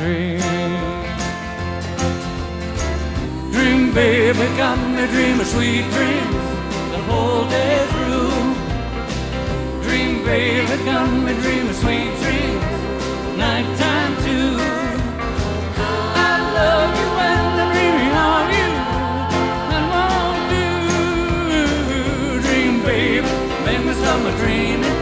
dream. Dream, baby, got me dreaming sweet dreams the whole day through. Dream, baby, got me dreaming sweet dreams nighttime too. I love you and I'm dreaming of you and won't do. Dream, baby, make me stop my dreaming.